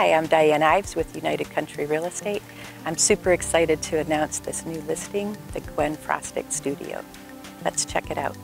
Hi, I'm Diane Ives with United Country Real Estate. I'm super excited to announce this new listing, the Gwen Frostic Studio. Let's check it out.